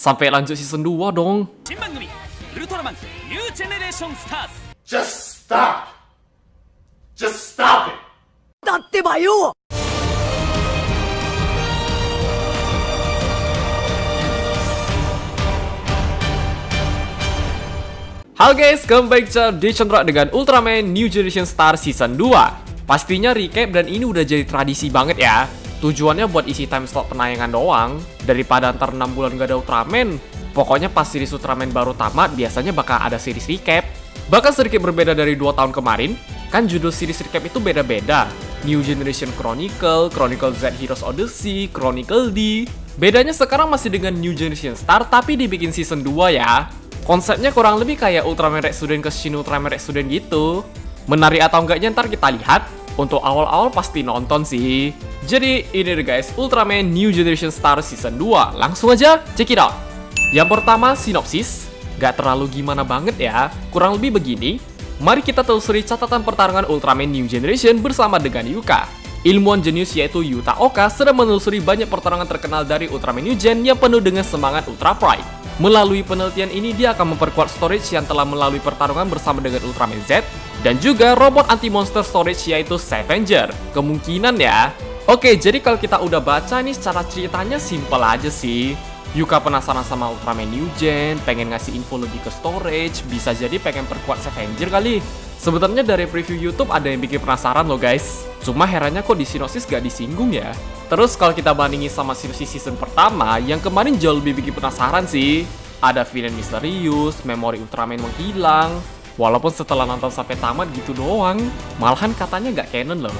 Sampai lanjut season 2 dong. Just stop. Just stop it. Datte ba. Halo guys, kembali ke di Chandra dengan Ultraman New Generation Star Season 2. Pastinya recap dan ini udah jadi tradisi banget ya. Tujuannya buat isi time slot penayangan doang Daripada ntar 6 bulan gak ada Ultraman Pokoknya pas series Ultraman baru tamat, biasanya bakal ada series recap Bahkan sedikit berbeda dari 2 tahun kemarin Kan judul series recap itu beda-beda New Generation Chronicle, Chronicle Z Heroes Odyssey, Chronicle D Bedanya sekarang masih dengan New Generation Star tapi dibikin season 2 ya Konsepnya kurang lebih kayak Ultraman Red Student ke Shin Ultraman Red Student gitu. Menarik atau enggaknya ntar kita lihat. Untuk awal-awal pasti nonton sih. Jadi ini deh guys, Ultraman New Generation Star Season 2. Langsung aja check it out. Yang pertama sinopsis. Gak terlalu gimana banget ya. Kurang lebih begini. Mari kita telusuri catatan pertarungan Ultraman New Generation bersama dengan Yuka. Ilmuwan jenius yaitu Yuta Oka sedang menelusuri banyak pertarungan terkenal dari Ultraman New Gen yang penuh dengan semangat Ultra Pride. Melalui penelitian ini dia akan memperkuat storage yang telah melalui pertarungan bersama dengan Ultraman Z dan juga robot anti-monster storage yaitu Scavenger. Kemungkinan ya. Oke, jadi kalau kita udah baca nih secara ceritanya simple aja sih. Yuka penasaran sama Ultraman New Gen, pengen ngasih info lebih ke storage, bisa jadi pengen perkuat Scavenger kali. Sebenarnya dari preview YouTube ada yang bikin penasaran loh guys. Cuma herannya kok di sinopsis gak disinggung ya. Terus kalau kita bandingin sama sinopsis season pertama, yang kemarin jauh lebih bikin penasaran sih. Ada villain misterius, memori Ultraman menghilang. Walaupun setelah nonton sampai tamat gitu doang, malahan katanya gak canon loh.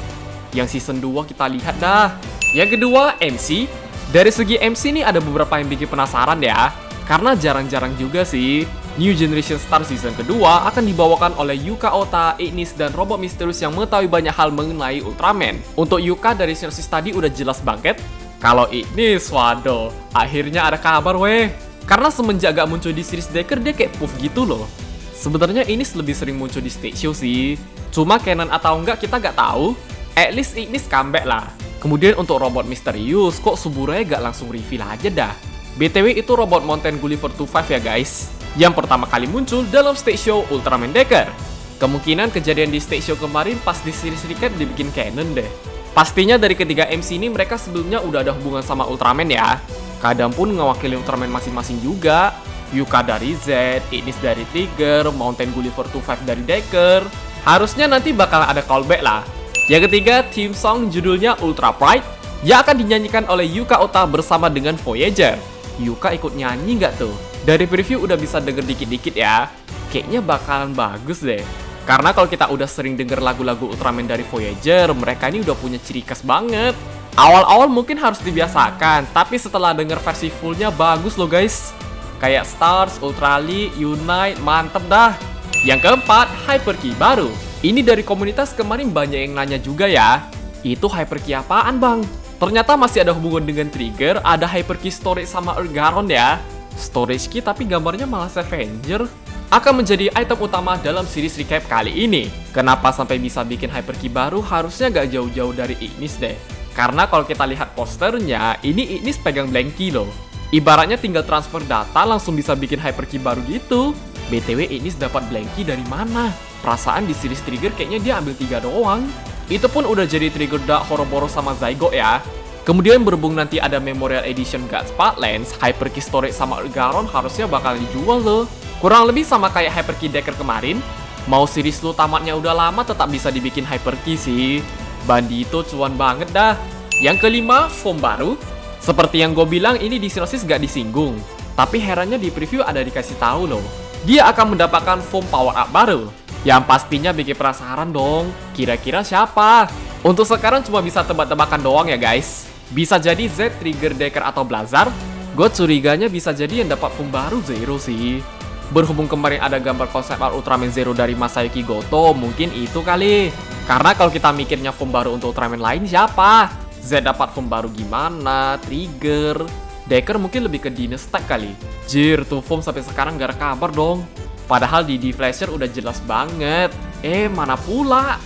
Yang season 2 kita lihat dah. Yang kedua, MC. Dari segi MC nih ada beberapa yang bikin penasaran ya. Karena jarang-jarang juga sih New Generation Star Season kedua akan dibawakan oleh Yuka Ota, Ignis, dan robot misterius yang mengetahui banyak hal mengenai Ultraman. Untuk Yuka dari sinopsis tadi udah jelas banget. Kalau Ignis, waduh, akhirnya ada kabar weh. Karena semenjak gak muncul di series Decker, dia kayak puff gitu loh. Sebenarnya Ignis lebih sering muncul di stage show sih. Cuma canon atau enggak kita gak tahu. At least Ignis comeback lah. Kemudian untuk robot misterius, kok Suburaya gak langsung reveal aja dah. BTW itu robot Mountain Gulliver 25 ya guys yang pertama kali muncul dalam stage show Ultraman Decker. Kemungkinan kejadian di stage show kemarin pas di series recap dibikin canon deh. Pastinya dari ketiga MC ini mereka sebelumnya udah ada hubungan sama Ultraman ya. Kadang pun ngewakili Ultraman masing-masing juga. Yuka dari Z, Ignis dari Trigger, Mountain Gulliver 25 dari Decker. Harusnya nanti bakal ada callback lah. Yang ketiga, theme song judulnya Ultra Pride yang akan dinyanyikan oleh Yuka Ota bersama dengan Voyager. Yuka ikut nyanyi nggak tuh? Dari preview udah bisa denger dikit-dikit ya. Kayaknya bakalan bagus deh. Karena kalau kita udah sering denger lagu-lagu Ultraman dari Voyager, mereka ini udah punya ciri khas banget. Awal-awal mungkin harus dibiasakan, tapi setelah denger versi fullnya bagus loh guys. Kayak Stars, Ultrali, Unite, mantep dah. Yang keempat, Hyperkey baru. Ini dari komunitas kemarin banyak yang nanya juga ya. Itu Hyperkey apaan bang? Ternyata masih ada hubungan dengan Trigger, ada Hyperkey Storage sama Ergaron ya storage key tapi gambarnya malah Scavenger akan menjadi item utama dalam series recap kali ini. Kenapa sampai bisa bikin hyperkey baru harusnya gak jauh-jauh dari Ignis deh. Karena kalau kita lihat posternya, ini Ignis pegang blank key loh. Ibaratnya tinggal transfer data langsung bisa bikin hyperkey baru gitu. BTW Ignis dapat blank key dari mana? Perasaan di series Trigger kayaknya dia ambil tiga doang. Itu pun udah jadi Trigger Dark Horoboro sama Zygo ya. Kemudian berhubung nanti ada Memorial Edition God Lens, Hyperkey Storage sama Garon harusnya bakal dijual loh. Kurang lebih sama kayak Hyperkey Decker kemarin. Mau series lu tamatnya udah lama tetap bisa dibikin Hyperkey sih. Bandito cuan banget dah. Yang kelima, foam baru. Seperti yang gue bilang ini di Sinosis gak disinggung. Tapi herannya di preview ada dikasih tahu loh. Dia akan mendapatkan foam power up baru. Yang pastinya bikin penasaran dong, kira-kira siapa? Untuk sekarang cuma bisa tebak-tebakan doang ya guys. Bisa jadi Z, Trigger, Decker, atau Blazar. Gue curiganya bisa jadi yang dapat form baru Zero sih. Berhubung kemarin ada gambar konsep art Ultraman Zero dari Masayuki Goto, mungkin itu kali. Karena kalau kita mikirnya form baru untuk Ultraman lain siapa? Z dapat form baru gimana? Trigger, Decker mungkin lebih ke Dynasty kali. Jir, tuh form sampai sekarang gak ada kabar dong. Padahal di D-Flasher udah jelas banget. Eh, mana pula?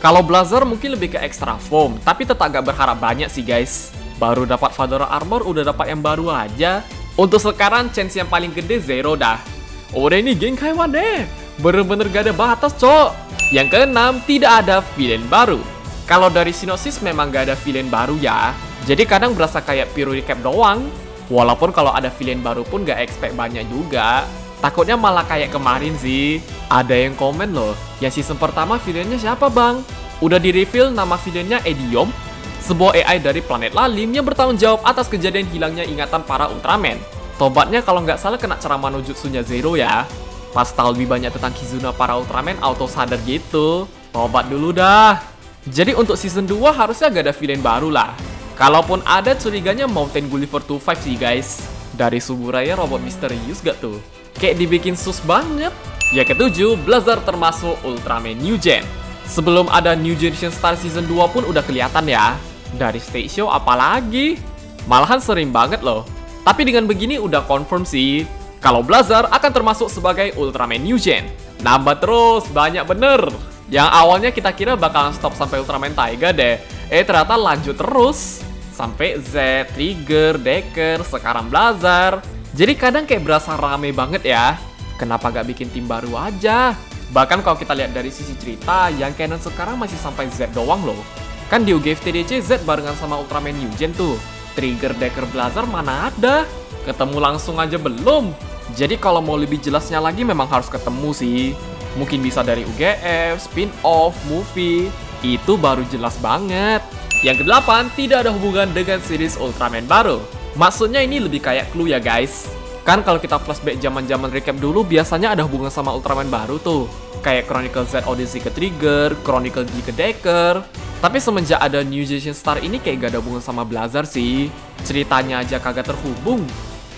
Kalau Blazer mungkin lebih ke extra foam, tapi tetap gak berharap banyak sih guys. Baru dapat Fedora Armor udah dapat yang baru aja. Untuk sekarang chance yang paling gede Zero dah. Udah ini geng Kaiwan deh. Bener-bener gak ada batas, cok. Yang keenam, tidak ada villain baru. Kalau dari sinopsis memang gak ada villain baru ya. Jadi kadang berasa kayak Piro recap doang. Walaupun kalau ada villain baru pun gak expect banyak juga. Takutnya malah kayak kemarin sih. Ada yang komen loh, yang season pertama villainnya siapa bang? Udah di reveal nama villainnya Ediom, sebuah AI dari planet Lalim yang bertanggung jawab atas kejadian hilangnya ingatan para Ultraman. Tobatnya kalau nggak salah kena ceramah no jutsunya Zero ya. Pas tahu lebih banyak tentang Kizuna para Ultraman auto sadar gitu. Tobat dulu dah. Jadi untuk season 2 harusnya gak ada villain baru lah. Kalaupun ada curiganya Mountain Gulliver 25 sih guys. Dari Suburaya robot misterius gak tuh? Kayak dibikin sus banget. Ya ketujuh, Blazer termasuk Ultraman New Gen. Sebelum ada New Generation Star Season 2 pun udah kelihatan ya. Dari stage show apalagi? Malahan sering banget loh. Tapi dengan begini udah confirm sih, kalau Blazer akan termasuk sebagai Ultraman New Gen. Nambah terus, banyak bener. Yang awalnya kita kira bakalan stop sampai Ultraman Taiga deh. Eh ternyata lanjut terus. Sampai Z, Trigger, Decker, sekarang Blazer. Jadi kadang kayak berasa rame banget ya. Kenapa gak bikin tim baru aja? Bahkan kalau kita lihat dari sisi cerita, yang canon sekarang masih sampai Z doang loh. Kan di UGF TDC Z barengan sama Ultraman New tuh. Trigger Decker Blazer mana ada? Ketemu langsung aja belum. Jadi kalau mau lebih jelasnya lagi memang harus ketemu sih. Mungkin bisa dari UGF, spin-off, movie. Itu baru jelas banget. Yang kedelapan, tidak ada hubungan dengan series Ultraman baru. Maksudnya ini lebih kayak clue ya guys. Kan kalau kita flashback zaman-zaman recap dulu biasanya ada hubungan sama Ultraman baru tuh. Kayak Chronicle Z Odyssey ke Trigger, Chronicle G ke Decker, tapi semenjak ada New Generation Star ini kayak gak ada hubungan sama Blazer sih. Ceritanya aja kagak terhubung.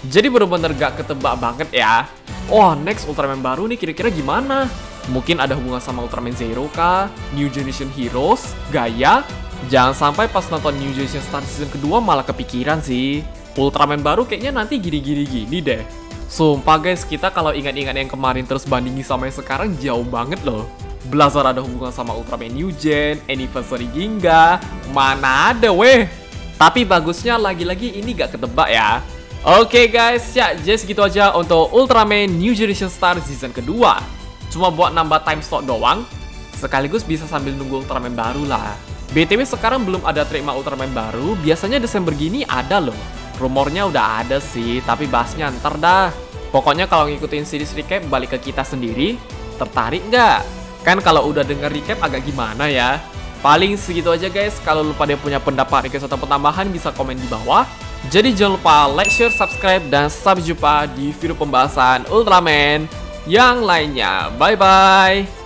Jadi bener-bener gak ketebak banget ya. Oh, next Ultraman baru nih kira-kira gimana? Mungkin ada hubungan sama Ultraman Zero kah? New Generation Heroes? Gaya? Jangan sampai pas nonton New Generation Star season kedua malah kepikiran sih. Ultraman baru kayaknya nanti gini-gini gini deh. Sumpah guys, kita kalau ingat-ingat yang kemarin terus bandingin sama yang sekarang jauh banget loh. Blazer ada hubungan sama Ultraman New Gen, Anniversary Ginga, mana ada weh. Tapi bagusnya lagi-lagi ini gak ketebak ya. Oke okay guys, ya just gitu aja untuk Ultraman New Generation Star season kedua. Cuma buat nambah time slot doang, sekaligus bisa sambil nunggu Ultraman baru lah. BTW sekarang belum ada trademark Ultraman baru, biasanya Desember gini ada loh. Rumornya udah ada sih, tapi bahasnya ntar dah. Pokoknya kalau ngikutin series recap balik ke kita sendiri, tertarik nggak? Kan kalau udah denger recap agak gimana ya? Paling segitu aja guys. Kalau lupa dia punya pendapat request atau penambahan bisa komen di bawah. Jadi jangan lupa like, share, subscribe, dan sampai jumpa di video pembahasan Ultraman yang lainnya. Bye-bye!